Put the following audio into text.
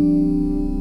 Música